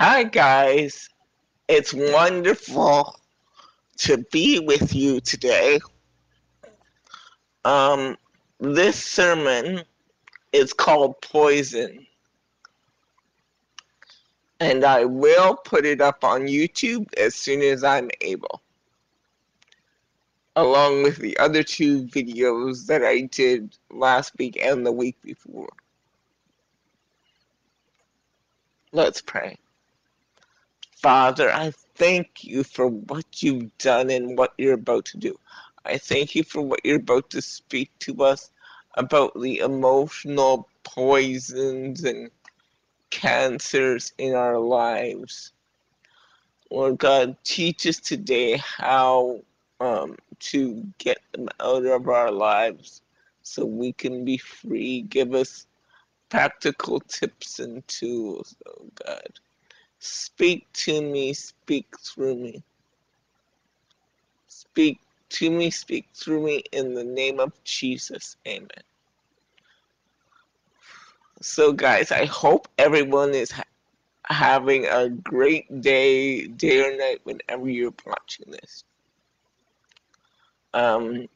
Hi, guys. It's wonderful to be with you today. Um, this sermon is called Poison, and I will put it up on YouTube as soon as I'm able, along with the other two videos that I did last week and the week before. Let's pray. Father, I thank you for what you've done and what you're about to do. I thank you for what you're about to speak to us about the emotional poisons and cancers in our lives. Lord God, teach us today how um, to get them out of our lives so we can be free. Give us practical tips and tools, oh God. Speak to me, speak through me. Speak to me, speak through me in the name of Jesus. Amen. So, guys, I hope everyone is ha having a great day, day or night, whenever you're watching this. Um,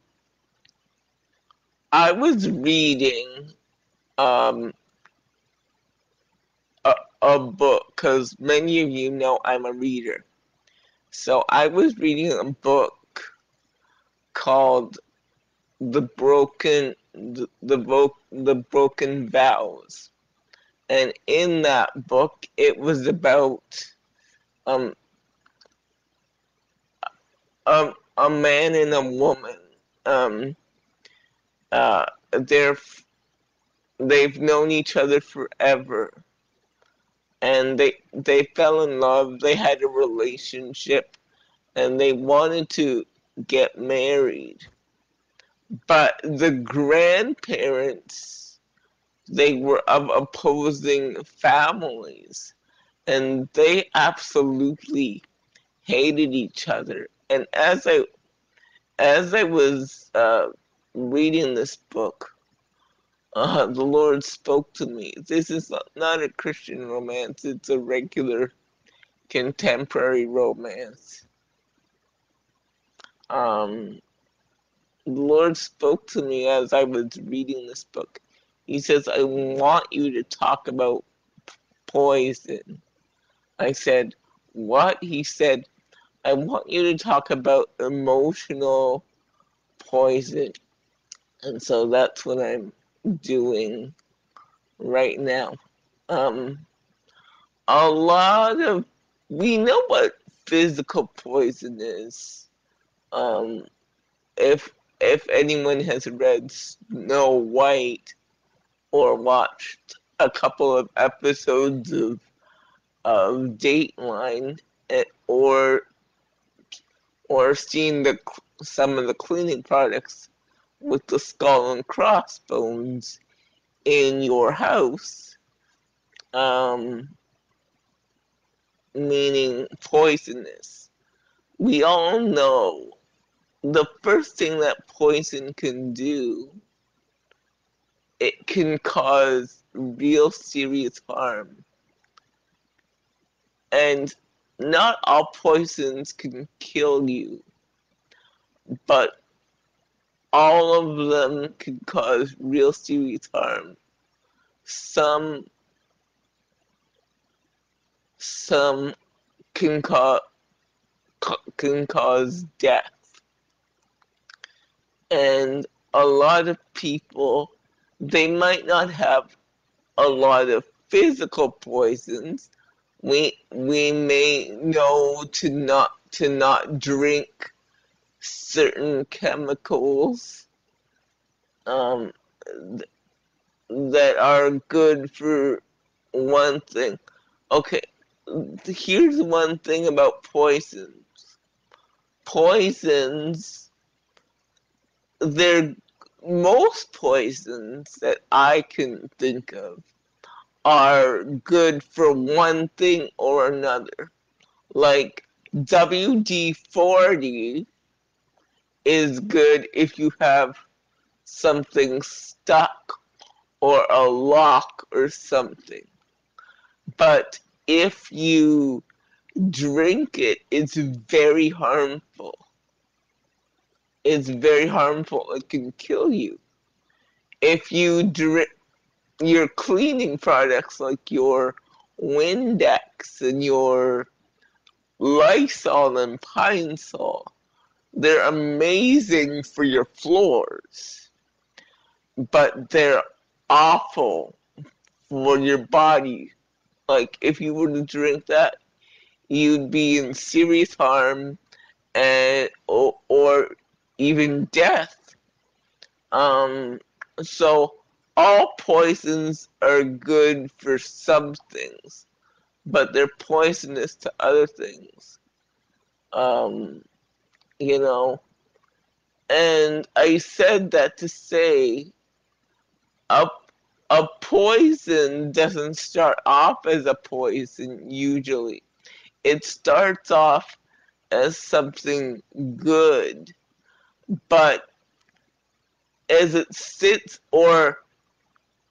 I was reading um, a book because many of you know I'm a reader. So I was reading a book called The Broken the the, the Broken Vows. And in that book it was about um um a man and a woman. Um uh they're they've known each other forever and they they fell in love they had a relationship and they wanted to get married. But the grandparents they were of opposing families and they absolutely hated each other. And as i as i was uh, reading this book uh, the Lord spoke to me. This is not a Christian romance, it's a regular contemporary romance. Um, the Lord spoke to me as I was reading this book. He says, I want you to talk about poison. I said, What? He said, I want you to talk about emotional poison. And so that's what I'm doing right now. Um, a lot of we know what physical poison is. Um, if if anyone has read Snow White or watched a couple of episodes of of Dateline eh, or or seen the some of the cleaning products with the skull and crossbones in your house, um, meaning poisonous. We all know the first thing that poison can do, it can cause real serious harm. And not all poisons can kill you, but all of them can cause real serious harm. Some some can cause can cause death. And a lot of people they might not have a lot of physical poisons. We we may know to not to not drink certain chemicals um, th that are good for one thing. Okay, here's one thing about poisons. Poisons, they're most poisons that I can think of are good for one thing or another. Like WD-40 is good if you have something stuck or a lock or something. But if you drink it, it's very harmful. It's very harmful. It can kill you. If you drink your cleaning products like your Windex and your Lysol and Pine Sol, they're amazing for your floors, but they're awful for your body. Like if you were to drink that, you'd be in serious harm and or, or even death. Um, so all poisons are good for some things, but they're poisonous to other things. Um, you know, and I said that to say a, a poison doesn't start off as a poison usually. It starts off as something good, but as it sits or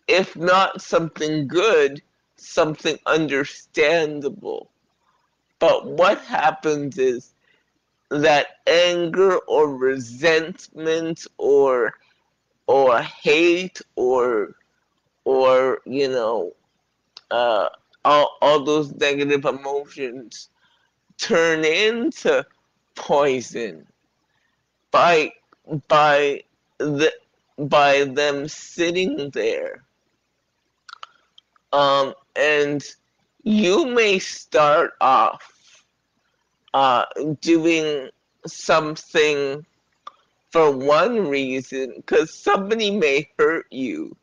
if not something good, something understandable. But what happens is that anger or resentment or or hate or or you know uh, all, all those negative emotions turn into poison by by the by them sitting there. Um, and you may start off uh, doing something for one reason because somebody may hurt you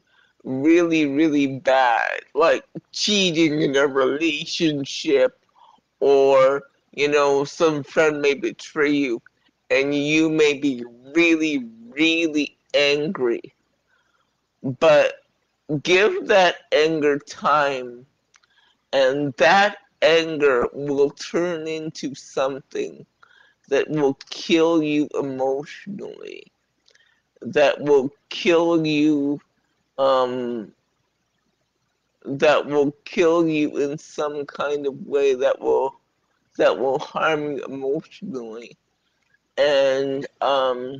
really, really bad, like cheating in a relationship, or you know, some friend may betray you, and you may be really, really angry. But give that anger time, and that anger will turn into something that will kill you emotionally, that will kill you, um, that will kill you in some kind of way that will that will harm you emotionally, and um,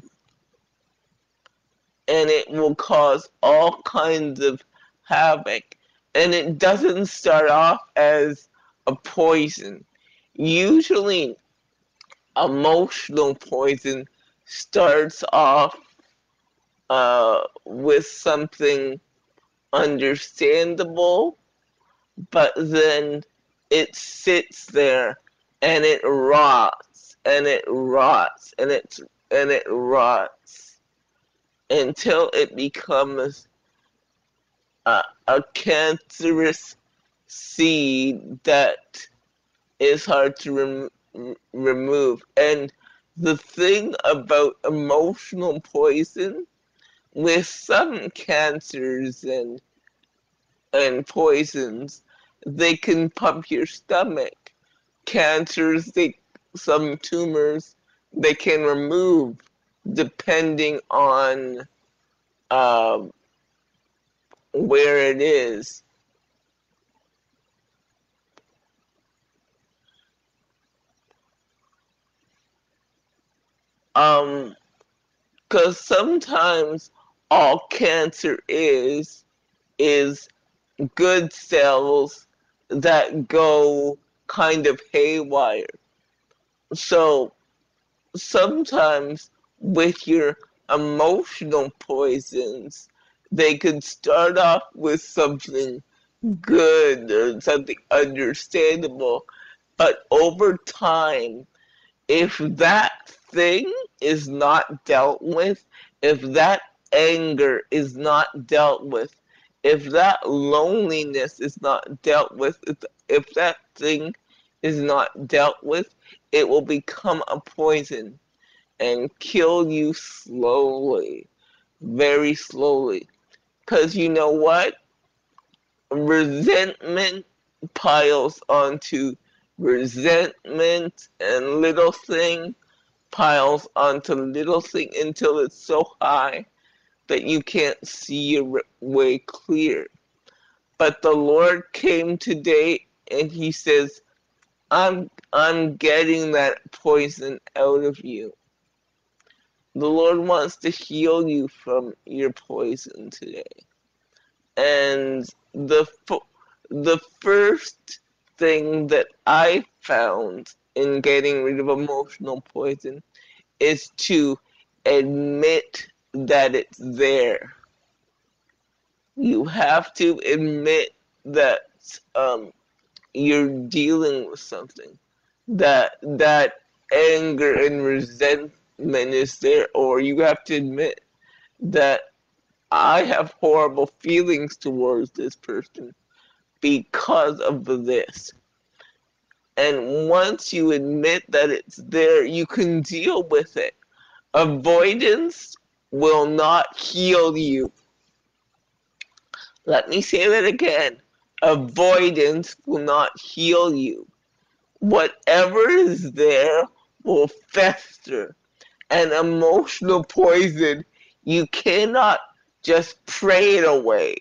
and it will cause all kinds of havoc. And it doesn't start off as a poison. Usually, emotional poison starts off uh, with something understandable, but then it sits there and it rots and it rots and it and it rots until it becomes a, a cancerous seed that is hard to rem remove. And the thing about emotional poison, with some cancers and and poisons, they can pump your stomach. Cancers, they some tumors, they can remove depending on uh, where it is. Um, because sometimes all cancer is is good cells that go kind of haywire. So sometimes with your emotional poisons, they could start off with something good or something understandable, but over time, if that thing is not dealt with, if that anger is not dealt with, if that loneliness is not dealt with, if, that thing is not dealt with, it will become a poison and kill you slowly, very slowly. Because you know what? Resentment piles onto resentment and little thing piles onto little thing until it's so high that you can't see your way clear. But the Lord came today and he says, I'm I'm getting that poison out of you. The Lord wants to heal you from your poison today. And the the first thing that I found in getting rid of emotional poison is to admit that it's there. You have to admit that um, you're dealing with something. That that anger and resentment is there, or you have to admit that I have horrible feelings towards this person because of this. And once you admit that it's there, you can deal with it. Avoidance will not heal you. Let me say that again. Avoidance will not heal you. Whatever is there will fester. And emotional poison, you cannot just pray it away.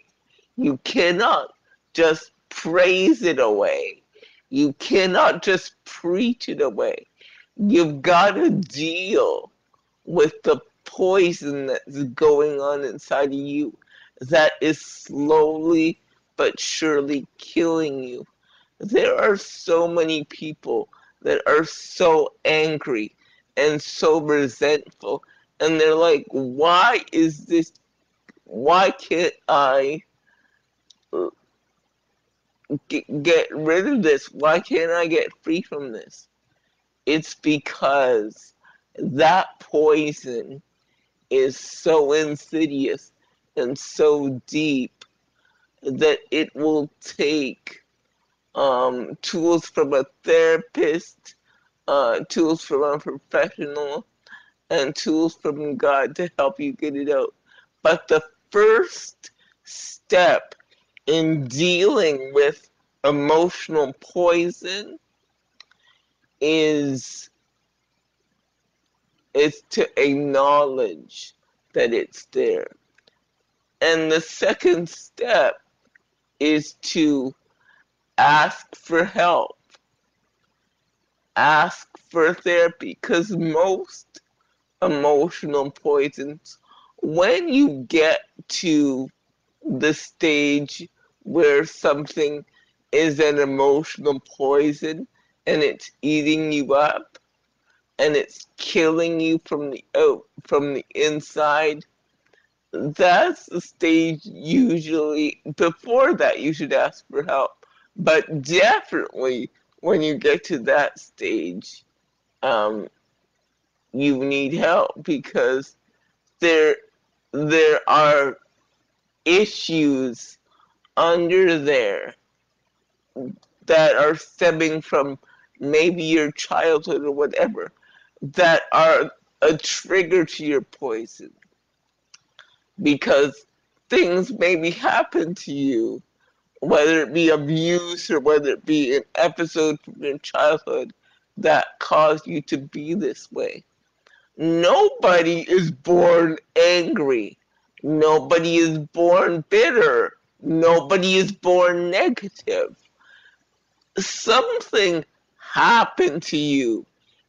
You cannot just praise it away. You cannot just preach it away. You've got to deal with the poison that's going on inside of you that is slowly but surely killing you. There are so many people that are so angry and so resentful, and they're like, why is this? Why can't I get, rid of this? Why can't I get free from this? It's because that poison is so insidious and so deep that it will take um, tools from a therapist, uh, tools from a professional, and tools from God to help you get it out. But the first step in dealing with emotional poison is is to acknowledge that it's there. And the second step is to ask for help. Ask for therapy because most emotional poisons, when you get to the stage where something is an emotional poison and it's eating you up and it's killing you from the out from the inside that's the stage usually before that you should ask for help. But definitely when you get to that stage um, you need help because there there are issues under there that are stemming from maybe your childhood or whatever that are a trigger to your poison. Because things maybe happen to you whether it be abuse or whether it be an episode from your childhood that caused you to be this way. Nobody is born angry. Nobody is born bitter Nobody is born negative. Something happened to you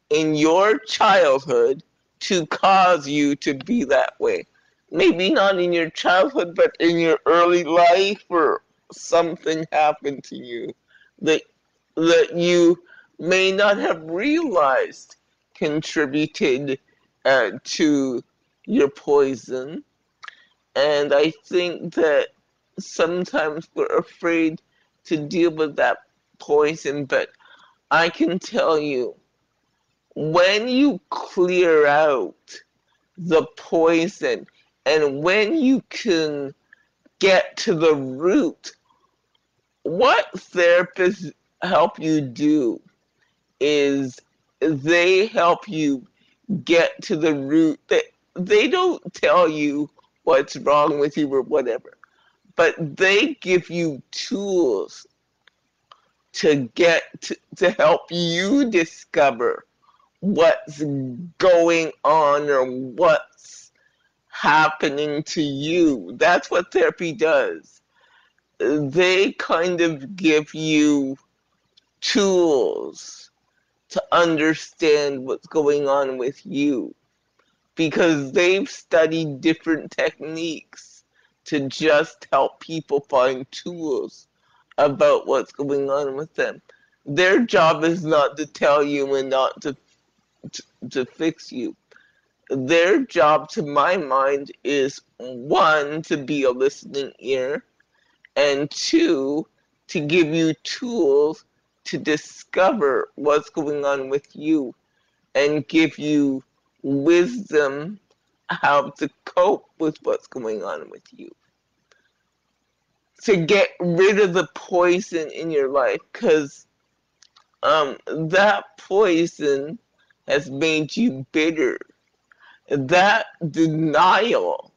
in your childhood to cause you to be that way. Maybe not in your childhood, but in your early life, or something happened to you that that you may not have realized contributed uh, to your poison. And I think that sometimes we're afraid to deal with that poison, but I can tell you, when you clear out the poison and when you can get to the root, what therapists help you do is they help you get to the root. They, they don't tell you what's wrong with you or whatever but they give you tools to get to, to help you discover what's going on or what's happening to you. That's what therapy does. They kind of give you tools to understand what's going on with you because they've studied different techniques to just help people find tools about what's going on with them. Their job is not to tell you and not to, to, to fix you. Their job, to my mind, is one, to be a listening ear, and two, to give you tools to discover what's going on with you and give you wisdom how to cope with what's going on with you. To get rid of the poison in your life because um, that poison has made you bitter. That denial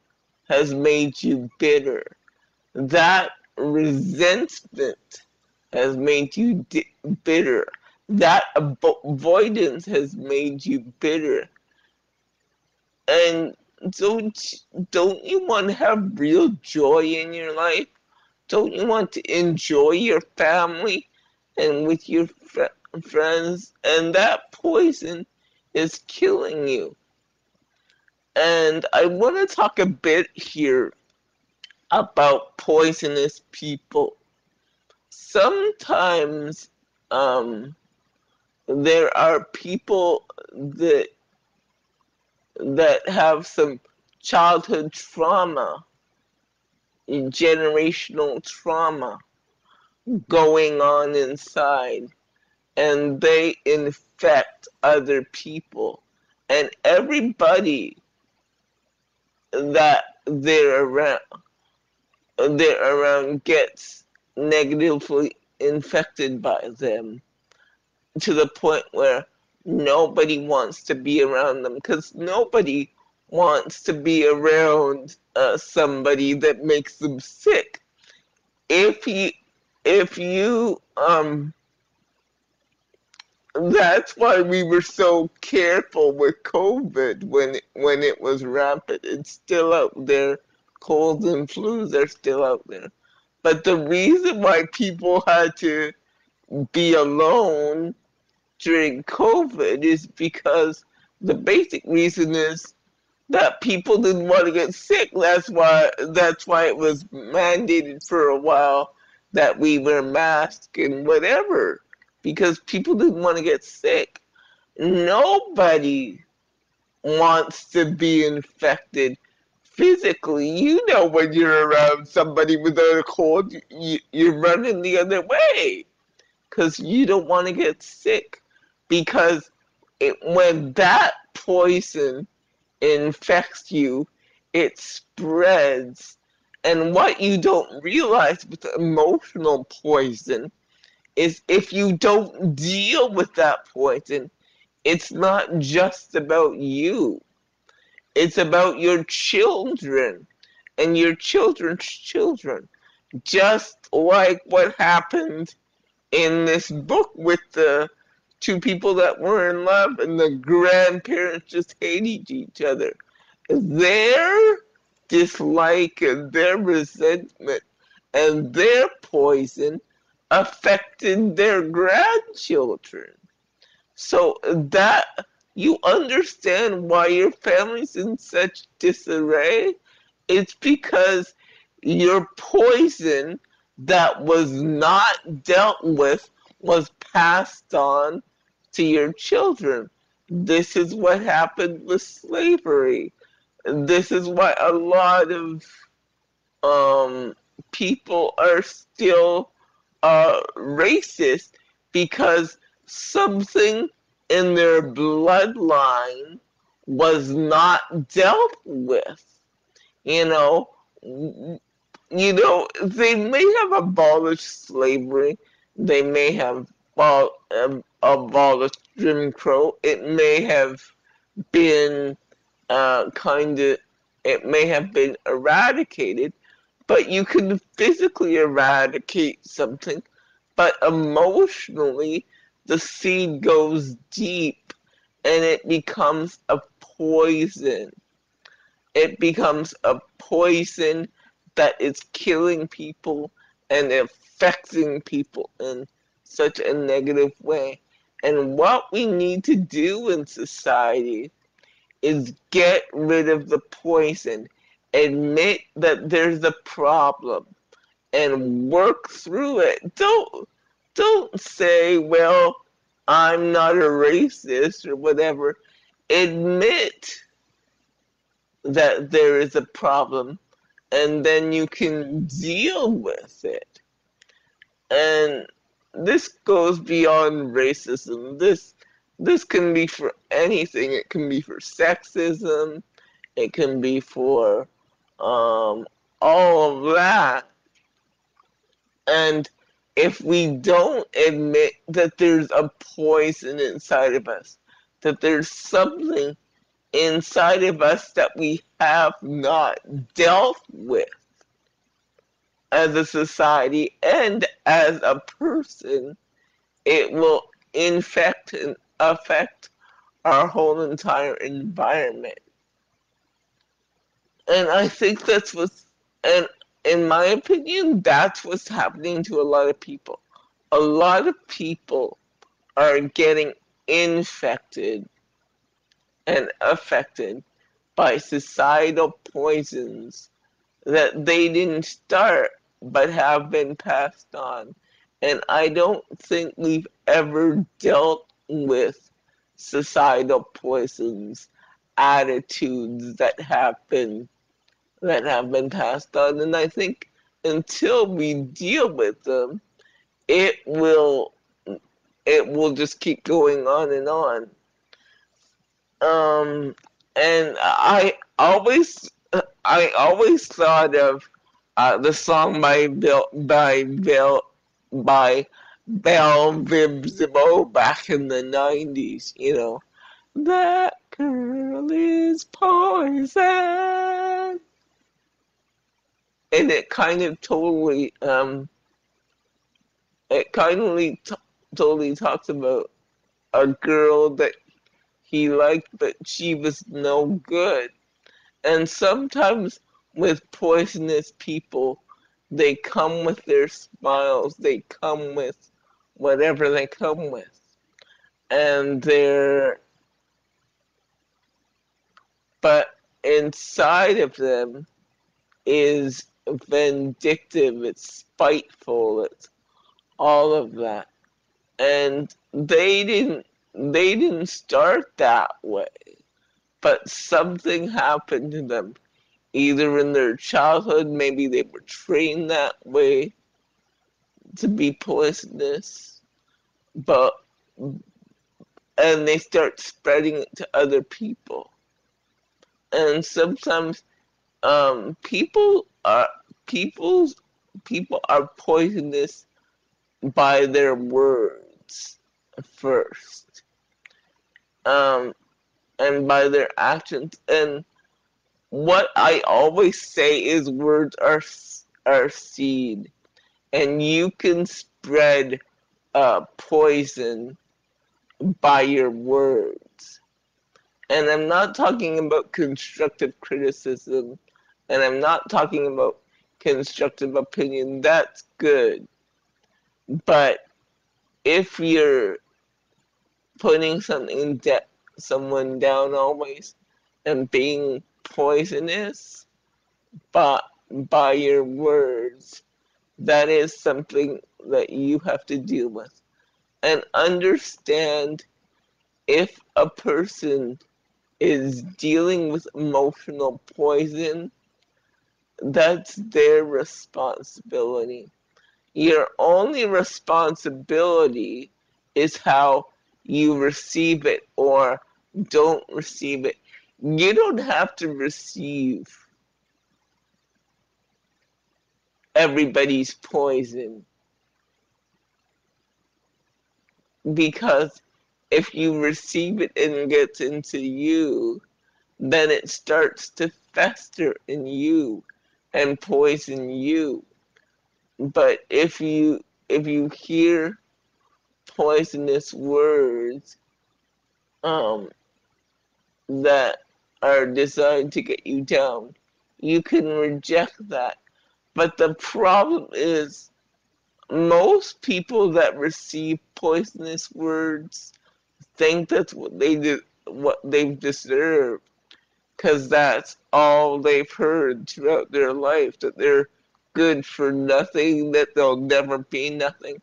has made you bitter. That resentment has made you bitter. That avoidance has made you bitter. And don't don't you want to have real joy in your life? Don't you want to enjoy your family and with your fr friends? And that poison is killing you. And I want to talk a bit here about poisonous people. Sometimes um, there are people that that have some childhood trauma, generational trauma going on inside, and they infect other people. And everybody that they're around they're around gets negatively infected by them to the point where nobody wants to be around them because nobody wants to be around uh, somebody that makes them sick. If you, if you, um, that's why we were so careful with COVID when when it was rampant. It's still out there. Colds and flus are still out there. But the reason why people had to be alone during COVID is because the basic reason is that people didn't want to get sick. That's why that's why it was mandated for a while that we wear masks and whatever because people didn't want to get sick. Nobody wants to be infected physically. You know when you're around somebody without a cold, you, you're running the other way because you don't want to get sick because it, when that poison infects you, it spreads. And what you don't realize with emotional poison is if you don't deal with that poison, it's not just about you. It's about your children and your children's children. Just like what happened in this book with the two people that were in love and the grandparents just hated each other. Their dislike and their resentment and their poison affected their grandchildren. So that you understand why your family's in such disarray. It's because your poison that was not dealt with was passed on to your children. This is what happened with slavery. This is why a lot of um, people are still uh, racist because something in their bloodline was not dealt with. You know, you know, they may have abolished slavery, they may have um, abolished Jim Crow. It may have been uh, kind of, it may have been eradicated, but you can physically eradicate something, but emotionally, the seed goes deep and it becomes a poison. It becomes a poison that is killing people and affecting people. in such a negative way. And what we need to do in society is get rid of the poison, admit that there's a problem, and work through it. Don't don't say, well, I'm not a racist or whatever. Admit that there is a problem and then you can deal with it. And this goes beyond racism. This this can be for anything. It can be for sexism. It can be for um, all of that. And if we don't admit that there's a poison inside of us, that there's something inside of us that we have not dealt with as a society and as a person, it will infect and affect our whole entire environment. And I think that's what's, and in my opinion, that's what's happening to a lot of people. A lot of people are getting infected and affected by societal poisons that they didn't start but have been passed on. And I don't think we've ever dealt with societal poisons, attitudes that have been that have been passed on. And I think until we deal with them, it will it will just keep going on and on. Um, and I always I always thought of uh, the song by Bill by Bill by Bell DeVoe back in the nineties, you know. That girl is poison and it kind of totally um it kind of t- totally talks about a girl that he liked but she was no good and sometimes with poisonous people they come with their smiles they come with whatever they come with and they're but inside of them is vindictive, it's spiteful, it's all of that. And they didn't they didn't start that way. But something happened to them. Either in their childhood, maybe they were trained that way to be poisonous, but and they start spreading it to other people. And sometimes um, people are people's people are poisonous by their words first um and by their actions and what i always say is words are are seed and you can spread uh, poison by your words and i'm not talking about constructive criticism and I'm not talking about constructive opinion, that's good. But if you're putting something that someone down always and being poisonous but by your words, that is something that you have to deal with. And understand if a person is dealing with emotional poison that's their responsibility. Your only responsibility is how you receive it or don't receive it. You don't have to receive everybody's poison. Because if you receive it and it gets into you, then it starts to fester in you and poison you. But if you if you hear poisonous words um, that are designed to get you down, you can reject that. But the problem is most people that receive poisonous words think that's what they did, what they've deserved, because that's all they've heard throughout their life that they're good for nothing, that they'll never be nothing.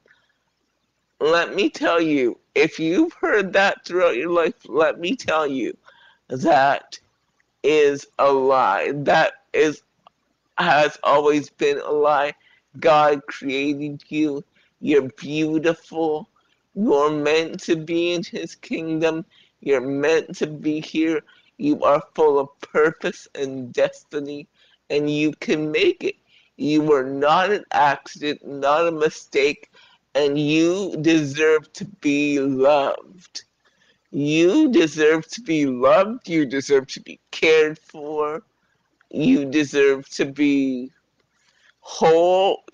Let me tell you, if you've heard that throughout your life, let me tell you, that is a lie. That is has always been a lie. God created you. You're beautiful. You're meant to be in His kingdom. You're meant to be here. You are full of purpose and destiny, and you can make it. You were not an accident, not a mistake, and you deserve to be loved. You deserve to be loved. You deserve to be cared for. You deserve to be whole.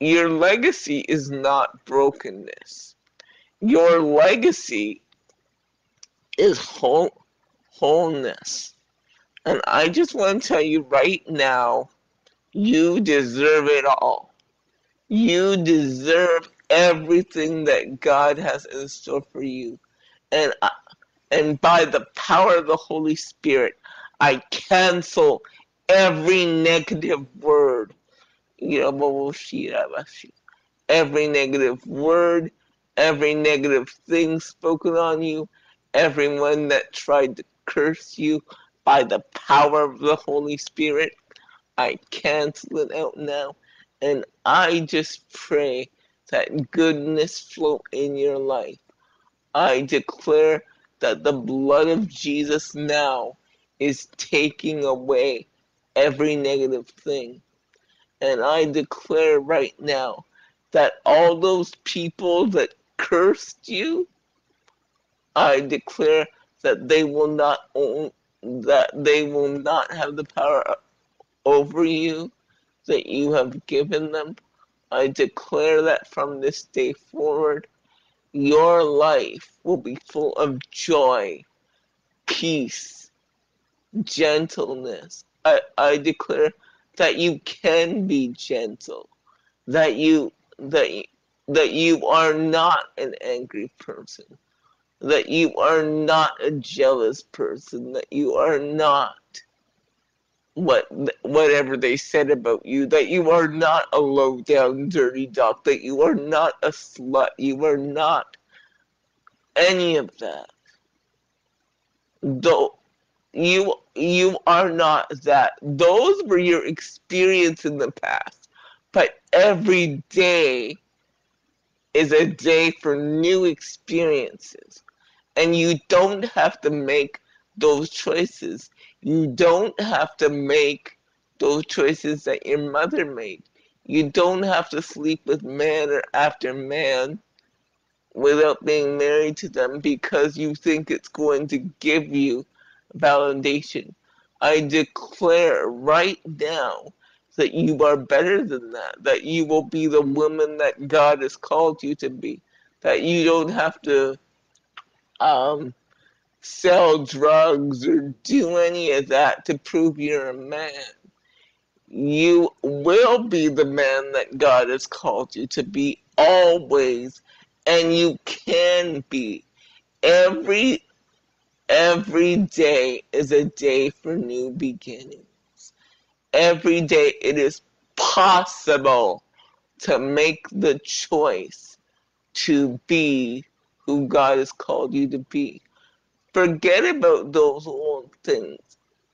Your legacy is not brokenness. Your legacy is whole, wholeness. And I just want to tell you right now, you deserve it all. You deserve everything that God has in store for you. And I, and by the power of the Holy Spirit, I cancel every negative word. Every negative word, every negative thing spoken on you, everyone that tried to curse you by the power of the Holy Spirit, I cancel it out now. And I just pray that goodness flow in your life. I declare that the blood of Jesus now is taking away every negative thing. And I declare right now that all those people that cursed you, I declare that they will not own, that they will not have the power over you that you have given them. I declare that from this day forward, your life will be full of joy, peace, gentleness. I, I declare that you can be gentle, that you that you, that you are not an angry person, that you are not a jealous person, that you are not what whatever they said about you, that you are not a low down dirty dog, that you are not a slut, you are not any of that. Though you you are not that. Those were your experience in the past. But every day is a day for new experiences. And you don't have to make those choices. You don't have to make those choices that your mother made. You don't have to sleep with man or after man without being married to them because you think it's going to give you validation. I declare right now that you are better than that, that you will be the woman that God has called you to be, that you don't have to um, sell drugs or do any of that to prove you're a man. You will be the man that God has called you to be always, and you can be. Every every day is a day for new beginnings. Every day it is possible to make the choice to be who God has called you to be. Forget about those old things.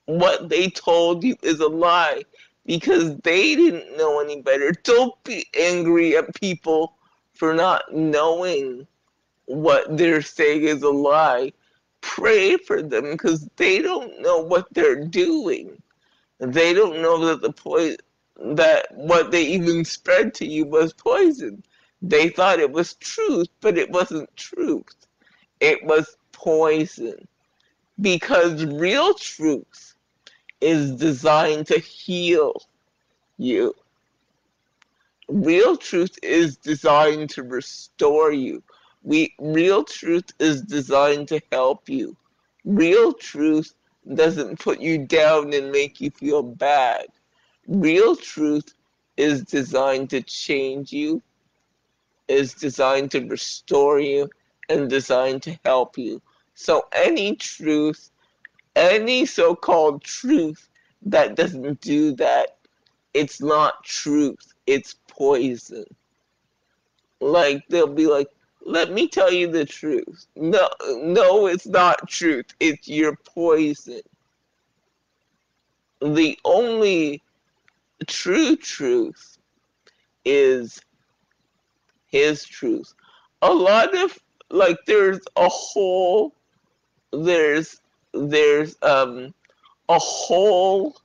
What they told you is a lie because they didn't know any better. Don't be angry at people for not knowing what they're saying is a lie. Pray for them because they don't know what they're doing. They don't know that the poison that what they even spread to you was poison. They thought it was truth, but it wasn't truth. It was poison. Because real truth is designed to heal you. Real truth is designed to restore you. We real truth is designed to help you. Real truth doesn't put you down and make you feel bad. Real truth is designed to change you, is designed to restore you, and designed to help you. So any truth, any so-called truth that doesn't do that, it's not truth, it's poison. Like they'll be like, let me tell you the truth. No, no, it's not truth. It's your poison. The only true truth is his truth. A lot of like there's a whole there's there's um a whole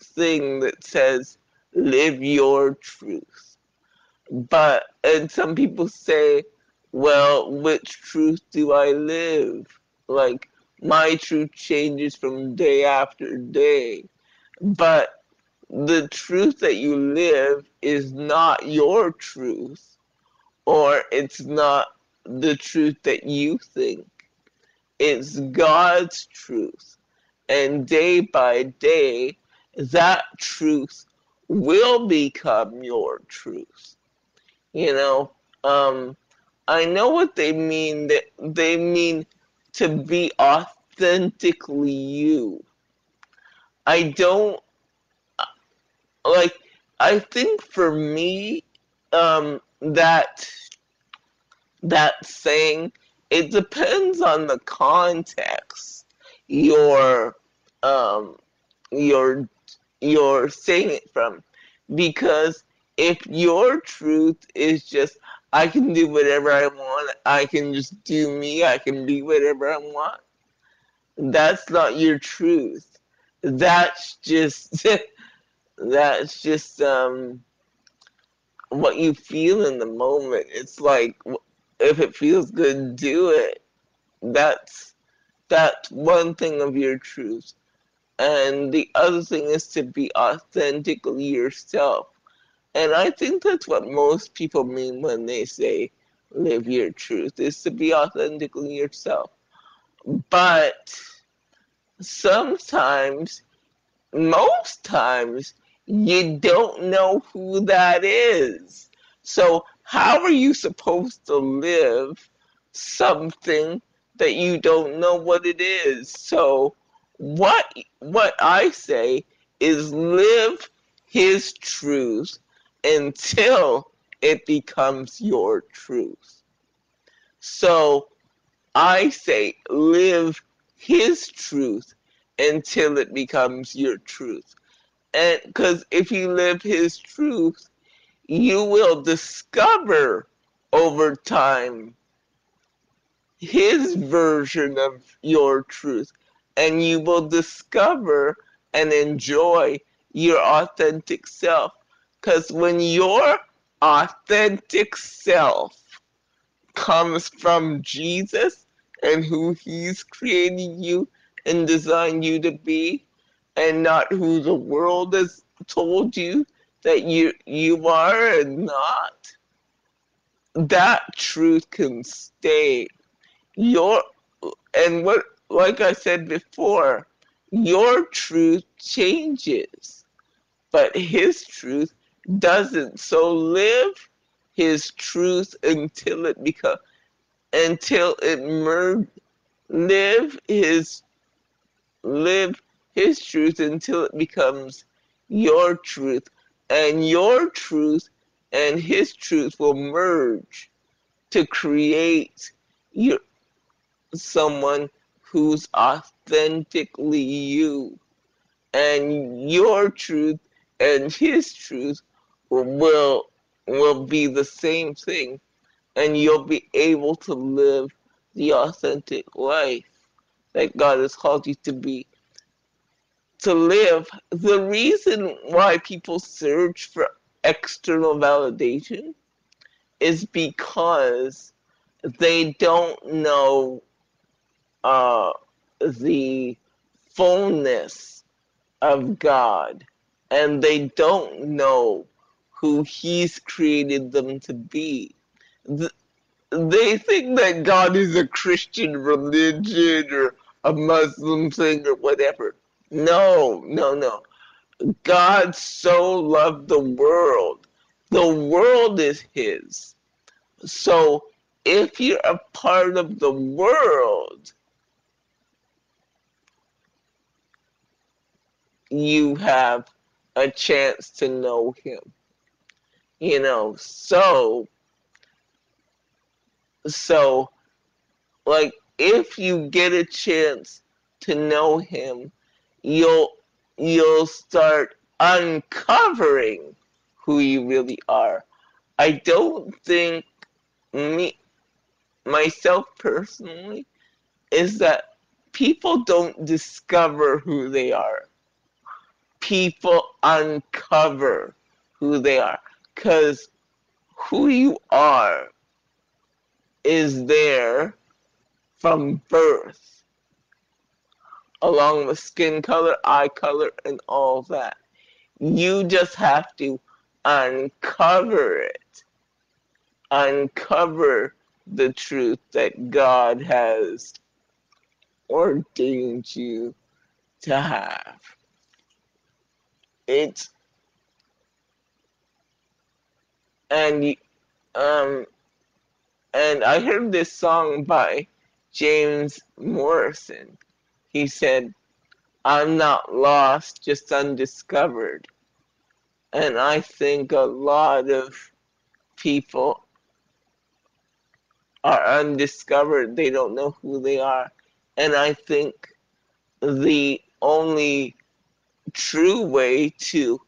thing that says live your truth. But and some people say, well, which truth do I live? Like my truth changes from day after day. But the truth that you live is not your truth, or it's not the truth that you think. It's God's truth. And day by day, that truth will become your truth. You know, um, I know what they mean. That they mean to be authentically you. I don't like I think for me, um, that that saying it depends on the context you're um, you're you're saying it from, because if your truth is just I can do whatever I want, I can just do me, I can be whatever I want. That's not your truth. That's just that's just um, what you feel in the moment. It's like if it feels good, do it. That's that's one thing of your truth. And the other thing is to be authentically yourself. And I think that's what most people mean when they say live your truth, is to be authentically yourself. But sometimes, most times, you don't know who that is. So how are you supposed to live something that you don't know what it is? So what what I say is live his truth until it becomes your truth. So I say live his truth until it becomes your truth and because if you live his truth you will discover over time his version of your truth and you will discover and enjoy your authentic self. Because when your authentic self comes from Jesus and who he's created you and designed you to be and not who the world has told you that you you are and not. That truth can stay. Your and what like i said before your truth changes but his truth doesn't. So live his truth until it become until it merge live his live his truth until it becomes your truth. And your truth and his truth will merge to create your, someone who's authentically you. And your truth and his truth will, will be the same thing. And you'll be able to live the authentic life that God has called you to be to live, the reason why people search for external validation is because they don't know uh, the fullness of God and they don't know who He's created them to be. The, they think that God is a Christian religion or a Muslim thing or whatever. No, no, no. God so loved the world. The world is his. So if you're a part of the world, you have a chance to know him. You know, so so like if you get a chance to know him, you'll you'll start uncovering who you really are. I don't think me myself personally is that people don't discover who they are. People uncover who they are. Because who you are is there from birth, along with skin color, eye color, and all that. You just have to uncover it, uncover the truth that God has ordained you to have. It's and um and I heard this song by James Morrison. He said, I'm not lost, just undiscovered. And I think a lot of people are undiscovered. They don't know who they are. And I think the only true way to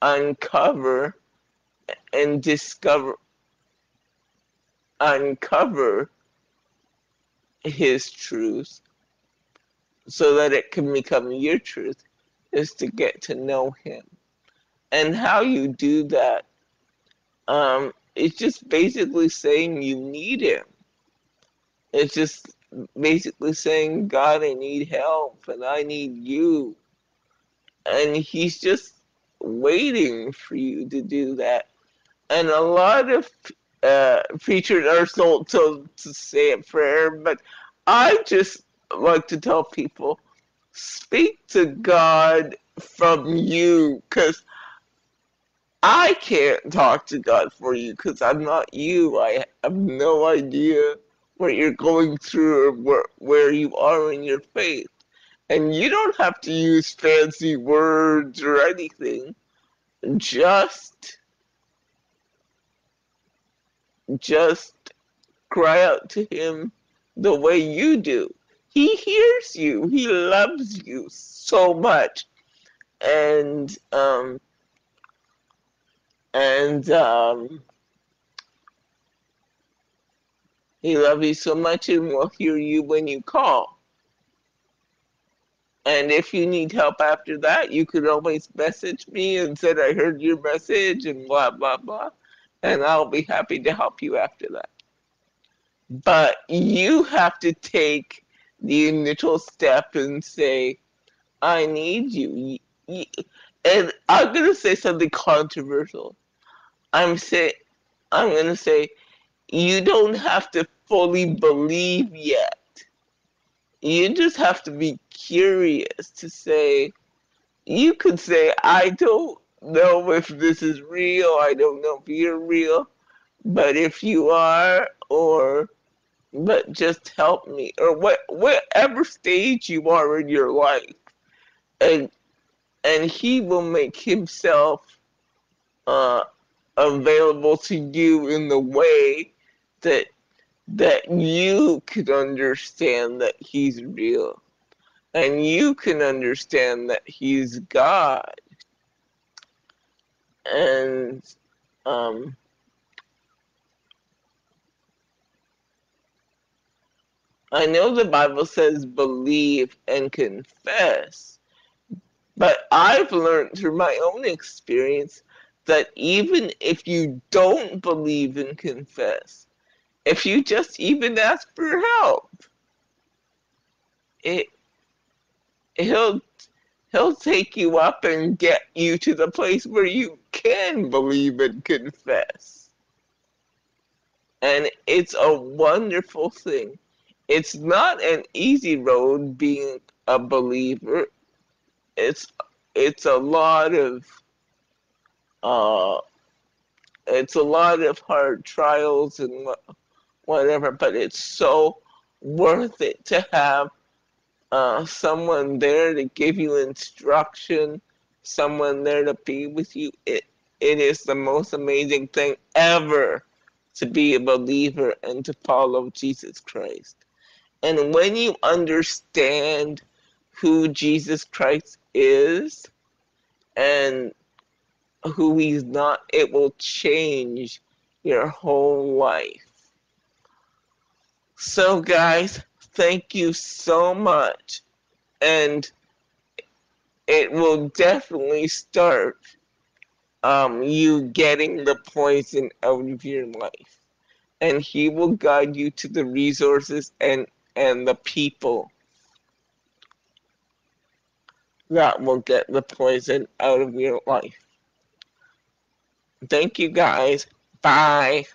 uncover and discover uncover his truth so that it can become your truth is to get to know him. And how you do that, um, it's just basically saying you need him. It's just basically saying, God, I need help and I need you. And he's just waiting for you to do that. And a lot of uh, preachers are told to, to say a prayer, but I just like to tell people speak to God from you because I can't talk to God for you because I'm not you. I have no idea what you're going through or where, where you are in your faith. And you don't have to use fancy words or anything. Just just cry out to him the way you do. He hears you. He loves you so much. And um and um he loves you so much and will hear you when you call. And if you need help after that, you could always message me and said I heard your message and blah blah blah and I'll be happy to help you after that. But you have to take the initial step and say, I need you. And I'm going to say something controversial. I'm say I'm going to say you don't have to fully believe yet. You just have to be curious to say you could say I don't know if this is real. I don't know if you're real. But if you are, or but just help me, or what whatever stage you are in your life, and and he will make himself uh, available to you in the way that that you could understand that he's real and you can understand that he's God. And um, I know the Bible says believe and confess, but I've learned through my own experience that even if you don't believe and confess, if you just even ask for help, it he'll he'll take you up and get you to the place where you can believe and confess. And it's a wonderful thing. It's not an easy road being a believer. It's it's a lot of uh, it's a lot of hard trials and whatever, but it's so worth it to have uh, someone there to give you instruction, someone there to be with you. It it is the most amazing thing ever to be a believer and to follow Jesus Christ. And when you understand who Jesus Christ is and who he's not, it will change your whole life. So, guys, thank you so much. And it will definitely start um, you getting the poison out of your life. And he will guide you to the resources and, and the people that will get the poison out of your life. Thank you guys. Bye.